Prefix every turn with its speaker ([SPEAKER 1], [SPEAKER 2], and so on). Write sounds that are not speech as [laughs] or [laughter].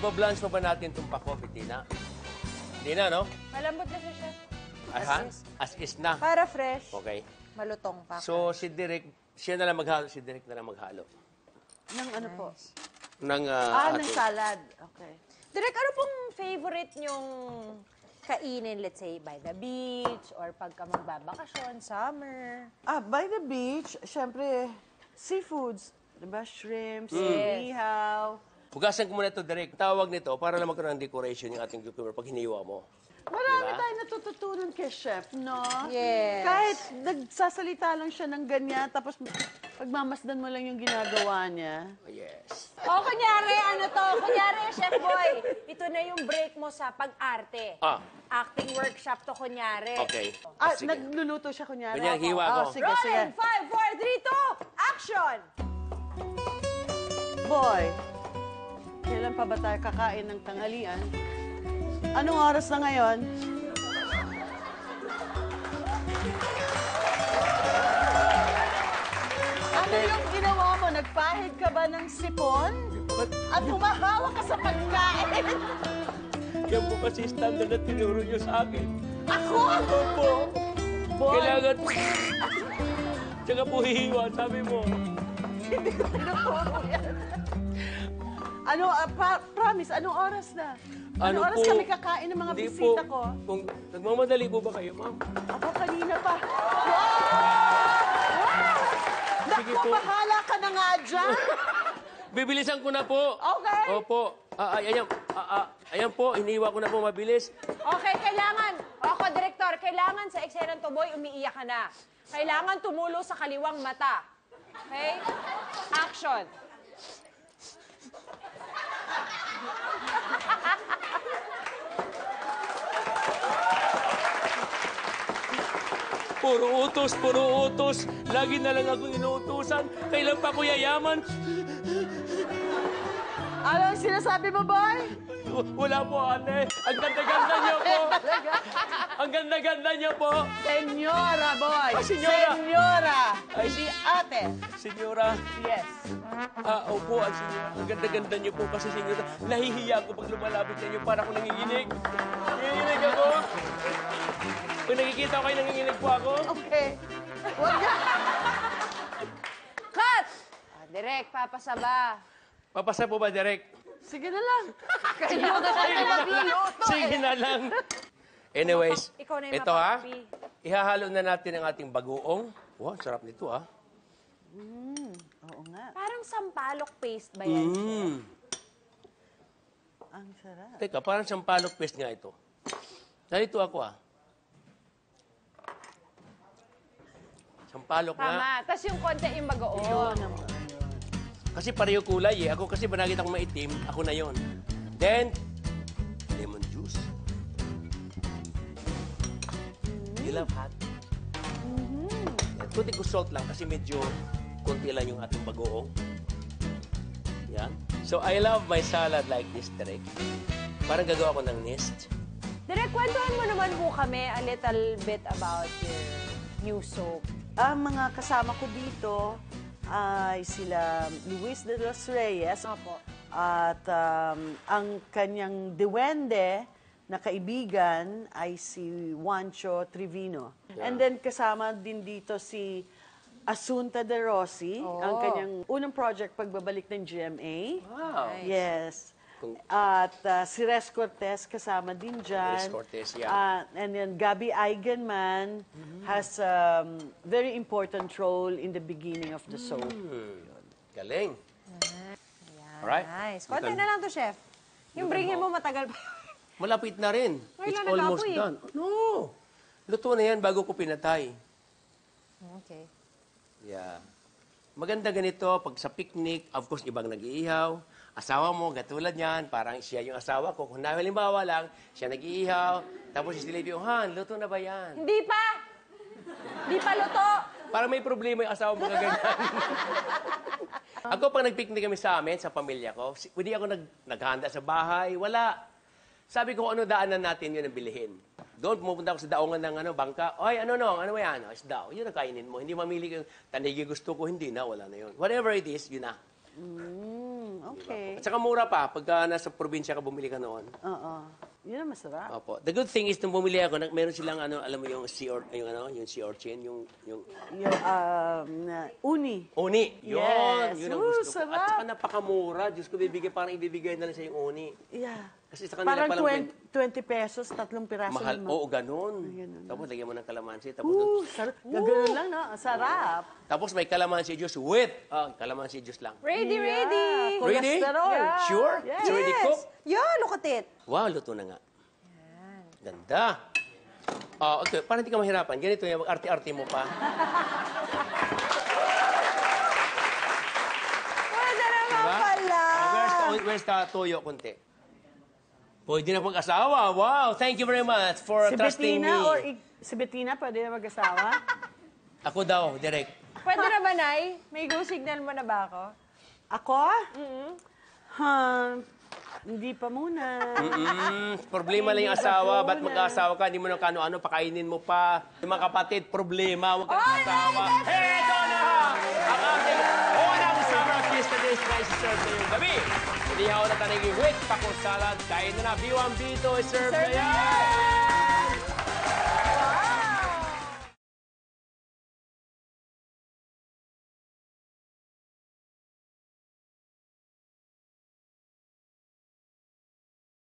[SPEAKER 1] Ipa-blanch pa ba natin itong pako, Bettina? Hindi na, no?
[SPEAKER 2] Malambot na siya, chef.
[SPEAKER 1] Aha,
[SPEAKER 2] is.
[SPEAKER 1] as is na.
[SPEAKER 2] Para fresh.
[SPEAKER 1] Okay.
[SPEAKER 2] Malutong pa.
[SPEAKER 1] So, si Direk, siya na lang maghalo, si Direk na lang maghalo.
[SPEAKER 3] Ng ano po?
[SPEAKER 1] Ng,
[SPEAKER 3] Ah,
[SPEAKER 1] ah,
[SPEAKER 3] ng
[SPEAKER 1] ating-
[SPEAKER 3] salad. Okay.
[SPEAKER 2] Direk, ano pong favorite nyong kainin, let's say, by the beach or pagka magbabakasyon, summer?
[SPEAKER 3] Ah, by the beach, syempre, seafoods. Diba? Shrimps,
[SPEAKER 2] Yes.
[SPEAKER 3] ihaw.
[SPEAKER 1] Hugasan ko muna ito, Direk. Tawag nito para lang magkaroon ng decoration yung ating cucumber pag hiniwa mo.
[SPEAKER 3] Marami
[SPEAKER 1] Diba?
[SPEAKER 3] tayong natututunan kay Chef, no?
[SPEAKER 2] Yes.
[SPEAKER 3] Kahit nagsasalita lang siya ng ganyan, tapos pagmamasdan mo lang yung ginagawa niya.
[SPEAKER 1] Oh, yes.
[SPEAKER 2] O, kunyari, ano to? Kunyari, Chef Boy, ito na yung break mo sa pag-arte.
[SPEAKER 1] Ah.
[SPEAKER 2] Acting workshop to, kunyari.
[SPEAKER 1] Okay.
[SPEAKER 3] Ah,
[SPEAKER 1] Sige.
[SPEAKER 3] nagluluto siya kunyari.
[SPEAKER 1] Ganyan, hiwa
[SPEAKER 3] Ah,
[SPEAKER 1] ko.
[SPEAKER 3] sige, sige.
[SPEAKER 2] Rolling! 5, 4, 3, 2, action!
[SPEAKER 3] Boy, kailan pa ba tayo kakain ng tanghalian? Anong oras na ngayon? Ano yung ginawa mo? Nagpahid ka ba ng sipon? At humahawak ka sa pagkain?
[SPEAKER 1] Yan po kasi standard na tinuro nyo sa akin.
[SPEAKER 3] Ako?
[SPEAKER 1] Opo.
[SPEAKER 3] Boy,
[SPEAKER 1] Kailangan... Tsaka po hihiwa, sabi mo.
[SPEAKER 3] hindi ko tinuturo yan. Ano, ah, pa- promise, anong oras na? Anong oras kami kakain ng mga
[SPEAKER 1] Ano Hindi
[SPEAKER 3] bisita
[SPEAKER 1] po.
[SPEAKER 3] ko?
[SPEAKER 1] Kung nagmamadali po ba kayo, ma'am?
[SPEAKER 3] Ako kanina pa. Wow!
[SPEAKER 1] Sige
[SPEAKER 3] Naku,
[SPEAKER 1] po.
[SPEAKER 3] bahala ka na nga dyan. [laughs]
[SPEAKER 1] Bibilisan ko na po.
[SPEAKER 3] Okay.
[SPEAKER 1] Opo. Ah, ay, ayan, ah, ah, ayan po, iniwa ko na po mabilis.
[SPEAKER 2] Okay, kailangan. Ako, Director, kailangan sa eksenang to, boy, umiiyak ka na. Kailangan tumulo sa kaliwang mata. Okay? Action.
[SPEAKER 1] Puro utos, puro utos. Lagi na lang akong inuutusan. Kailan pa ako yayaman?
[SPEAKER 3] Ano ang sinasabi mo, boy?
[SPEAKER 1] W- Wala po, ate. Ang ganda-ganda niyo po. [laughs] Ang ganda-ganda niyo po.
[SPEAKER 3] Senyora, boy.
[SPEAKER 1] Ah, senyora.
[SPEAKER 3] Senyora.
[SPEAKER 1] Ay,
[SPEAKER 3] Hindi ate.
[SPEAKER 1] Senyora,
[SPEAKER 3] Yes.
[SPEAKER 1] ah, opo, ang senyora. Ang ganda-ganda niyo po kasi, senyora. Nahihiya ako pag lumalapit sa inyo para ako nanginginig. Nanginginig ako. Kung nakikita ko kayo, nanginginig po ako.
[SPEAKER 3] Okay. Huwag na.
[SPEAKER 2] Cut! Ah, direct, papasaba.
[SPEAKER 1] Papasa po ba, Derek?
[SPEAKER 3] Sige na lang. Kailangan natin magluluto.
[SPEAKER 1] Sige na lang. Anyways,
[SPEAKER 2] Ikaw na yung
[SPEAKER 1] ito ha.
[SPEAKER 2] mapapi.
[SPEAKER 1] Ihahalo na natin ang ating bagoong. Wow, sarap nito ha.
[SPEAKER 3] Oo nga.
[SPEAKER 2] Parang sampalok paste ba yan?
[SPEAKER 1] Mm.
[SPEAKER 3] Ang sarap.
[SPEAKER 1] Teka, parang sampalok paste nga ito. Narito ako ah. Sampalok nga.
[SPEAKER 2] Tama. Tapos yung konti yung
[SPEAKER 3] Oo
[SPEAKER 2] bagoong.
[SPEAKER 1] Kasi pareho kulay eh. Ako kasi ba nakita kong maitim, ako na yon. Then, lemon juice. You love hot? Mm-hmm. Kunti ko salt lang kasi medyo kunti lang yung ating bagoong. Yan. So, I love my salad like this, Derek. Parang gagawa ko ng nest.
[SPEAKER 2] Direk, kwentuhan mo naman po kami a little bit about your new soap.
[SPEAKER 3] Ang mga kasama ko dito ay sila Luis de los Reyes.
[SPEAKER 2] Opo.
[SPEAKER 3] At um, ang kanyang duwende na kaibigan ay si Juancho Trivino. And then kasama din dito si Asunta de Rossi, ang kanyang unang project pagbabalik ng GMA.
[SPEAKER 1] Wow.
[SPEAKER 3] Yes. At uh, si Res Cortez kasama din dyan.
[SPEAKER 1] Res Cortez, yeah.
[SPEAKER 3] Uh, and then Gabby Eigenman has a um, very important role in the beginning of the soap.
[SPEAKER 1] Hmm. Galing.
[SPEAKER 2] Yan,
[SPEAKER 1] Alright.
[SPEAKER 2] Nice. Konti na lang to, chef. Yung bringin mo matagal pa.
[SPEAKER 1] Malapit na rin.
[SPEAKER 2] Ay,
[SPEAKER 1] It's almost
[SPEAKER 2] eh.
[SPEAKER 1] done. No. Luto na yan bago ko pinatay.
[SPEAKER 2] okay.
[SPEAKER 1] Yeah. Maganda ganito, pag sa picnic, of course, ibang nag-iihaw. Asawa mo, katulad niyan, parang siya yung asawa ko. Kung halimbawa lang, siya nag-iihaw, tapos si Silvio, Han, luto na ba yan?
[SPEAKER 2] Hindi pa! Hindi pa luto!
[SPEAKER 1] Parang may problema yung asawa mo na ganyan. [laughs] ako, pag nag-picnic kami sa amin, sa pamilya ko, hindi ako nag naghahanda sa bahay, wala. Sabi ko, ano daanan natin yun ang bilihin. Doon, pumupunta ako sa daungan ng ano, bangka. Oy, ano no, ano ba yan? Oh, isda. Oh, yun ang kainin mo. Hindi mamili ko yung tanigi gusto ko, hindi na, wala na yun. Whatever it is, yun na.
[SPEAKER 3] Mm, okay.
[SPEAKER 1] At saka mura pa, pagka nasa probinsya ka bumili ka noon.
[SPEAKER 3] Oo. Yun ang masarap.
[SPEAKER 1] Opo. The good thing is, nung bumili ako, nag- meron silang, ano, alam mo yung sea, or, yung, ano, yung sea urchin, yung, yung
[SPEAKER 3] Yung, um, na- uni.
[SPEAKER 1] uni. Yun,
[SPEAKER 3] Yes.
[SPEAKER 1] yun ang
[SPEAKER 3] Ooh,
[SPEAKER 1] gusto ko. At
[SPEAKER 3] sarap.
[SPEAKER 1] saka napakamura. Diyos ko, bibigay, parang ibibigay na lang sa yung uni.
[SPEAKER 3] Yeah.
[SPEAKER 1] Kasi sa kanila
[SPEAKER 3] Parang
[SPEAKER 1] palang
[SPEAKER 3] 20, 20 pesos, tatlong piraso.
[SPEAKER 1] mahal.
[SPEAKER 3] lima.
[SPEAKER 1] Oo, ganun.
[SPEAKER 3] ganun.
[SPEAKER 1] Tapos lagyan mo ng kalamansi. Tapos,
[SPEAKER 3] Ooh, sarap. Gagano'n lang, no? Ang Sarap.
[SPEAKER 1] tapos may kalamansi juice with, ah, kalamansi juice lang.
[SPEAKER 2] Ready,
[SPEAKER 3] Yeah.
[SPEAKER 2] ready.
[SPEAKER 1] Ready?
[SPEAKER 2] Yeah.
[SPEAKER 1] Sure?
[SPEAKER 3] Yes.
[SPEAKER 1] It's already cooked?
[SPEAKER 2] Yan, look at it.
[SPEAKER 1] Wow, luto na nga. Ganda. Ah, okay, para hindi ka mahirapan. Ganito yan, mag-arte-arte mo pa.
[SPEAKER 2] Pwede naman
[SPEAKER 1] Diba?
[SPEAKER 2] pala.
[SPEAKER 1] Where's, the, where's the toyo konti? Pwede na mag-asawa. Wow, thank you very much for
[SPEAKER 3] Si
[SPEAKER 1] trusting
[SPEAKER 3] Bettina
[SPEAKER 1] me.
[SPEAKER 3] or ik- si Bettina pwede na mag-asawa? [laughs]
[SPEAKER 1] Ako daw, direct.
[SPEAKER 2] Pwede na ba, Nay? May go signal mo na ba ako?
[SPEAKER 3] Ako? Ha, hindi pa muna.
[SPEAKER 1] Mm, problema lang yung asawa. Ba't mag-asawa ka? Hindi mo na kano-ano, pakainin mo pa. Yung mga kapatid, problema. Huwag ka asawa. Ito na! Ang na dish na isi-serve ngayong gabi. Inihaw na tanigin with pako salad. Kain na na. B1, B2, serve na yan!